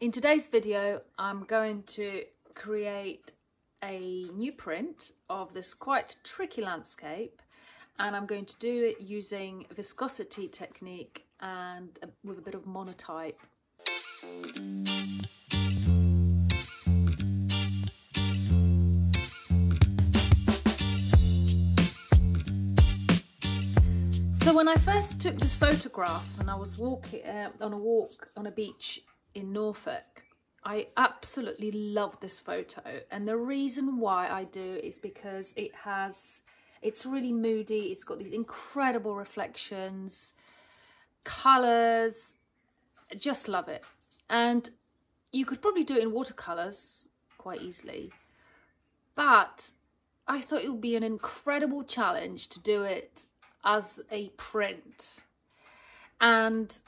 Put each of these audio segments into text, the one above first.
In today's video, I'm going to create a new print of this quite tricky landscape and I'm going to do it using viscosity technique and with a bit of monotype. So when I first took this photograph and I was walking uh, on a walk on a beach in Norfolk, I absolutely love this photo. And the reason why I do is because it has, it's really moody. It's got these incredible reflections, colors, just love it. And you could probably do it in watercolors quite easily, but I thought it would be an incredible challenge to do it as a print. And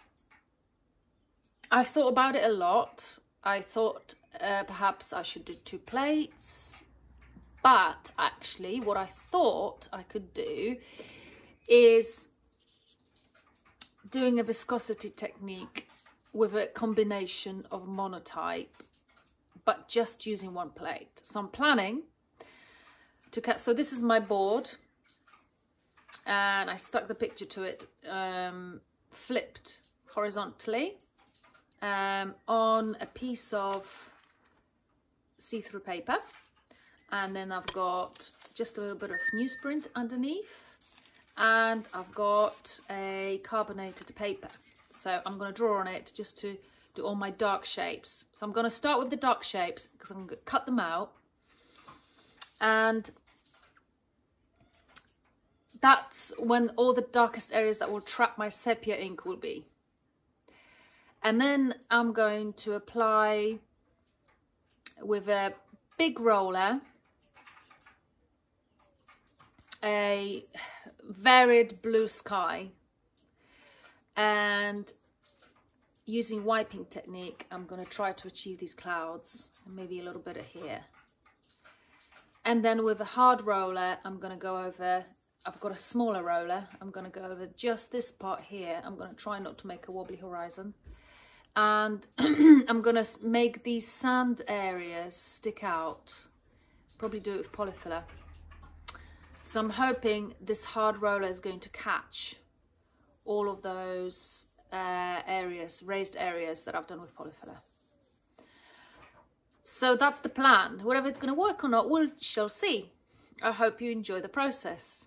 I thought about it a lot. I thought uh, perhaps I should do two plates, but actually what I thought I could do is doing a viscosity technique with a combination of monotype, but just using one plate. So I'm planning to cut, so this is my board and I stuck the picture to it um, flipped horizontally um, on a piece of see-through paper. And then I've got just a little bit of newsprint underneath. And I've got a carbonated paper. So I'm going to draw on it just to do all my dark shapes. So I'm going to start with the dark shapes because I'm going to cut them out. And that's when all the darkest areas that will trap my sepia ink will be. And then I'm going to apply with a big roller a varied blue sky and using wiping technique I'm going to try to achieve these clouds and maybe a little bit of here and then with a hard roller I'm going to go over I've got a smaller roller. I'm going to go over just this part here. I'm going to try not to make a wobbly horizon. And I'm going to make these sand areas stick out. Probably do it with Polyfilla. So I'm hoping this hard roller is going to catch all of those uh, areas, raised areas that I've done with Polyfilla. So that's the plan. Whether it's going to work or not, we shall see. I hope you enjoy the process.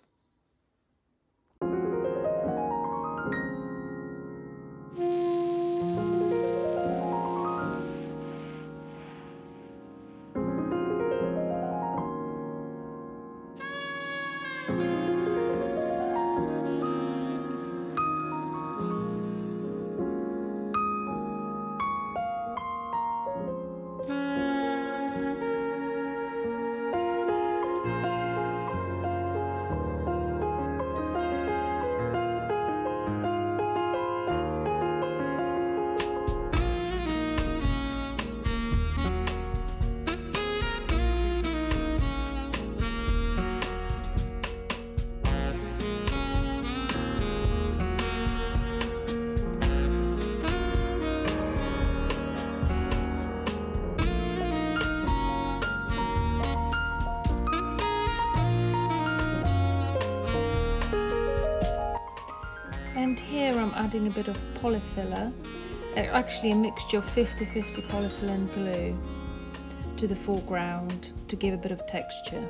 And here I'm adding a bit of Polyfilla, uh, actually a mixture of 50-50 Polyfilla and glue to the foreground to give a bit of texture.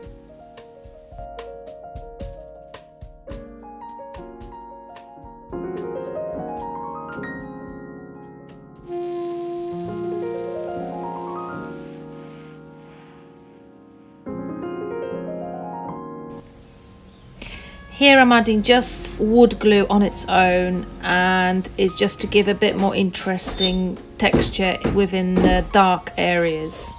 Here I'm adding just wood glue on its own and is just to give a bit more interesting texture within the dark areas.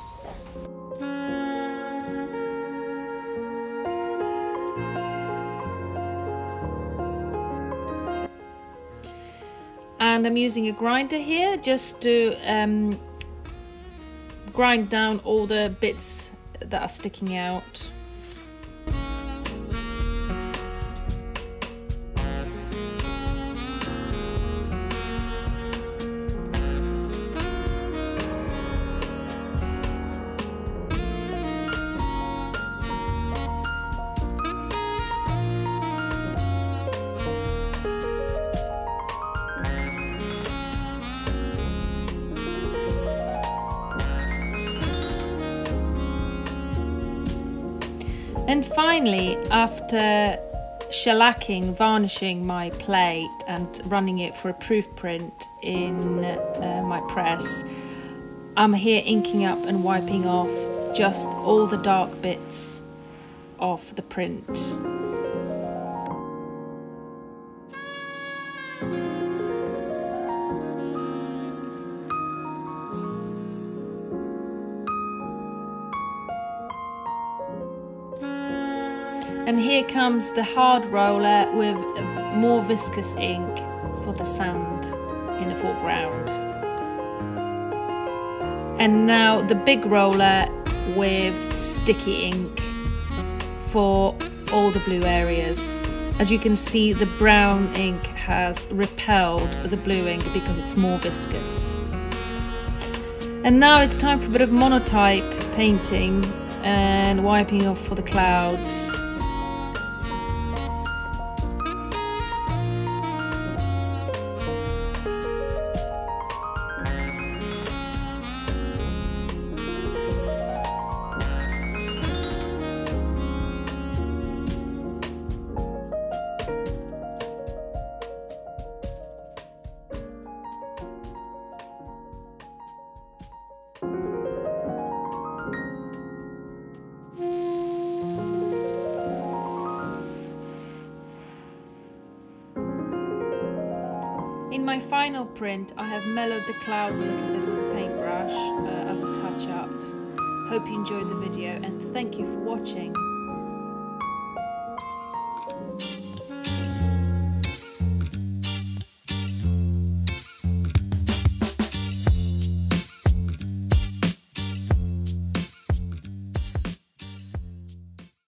And I'm using a grinder here just to um, grind down all the bits that are sticking out. And finally, after shellacking, varnishing my plate and running it for a proof print in uh, my press, I'm here inking up and wiping off just all the dark bits of the print. And here comes the hard roller with more viscous ink for the sand in the foreground. And now the big roller with sticky ink for all the blue areas. As you can see, the brown ink has repelled the blue ink because it's more viscous. And now it's time for a bit of monotype painting and wiping off for the clouds. In my final print, I have mellowed the clouds a little bit with a paintbrush uh, as a touch up. Hope you enjoyed the video and thank you for watching.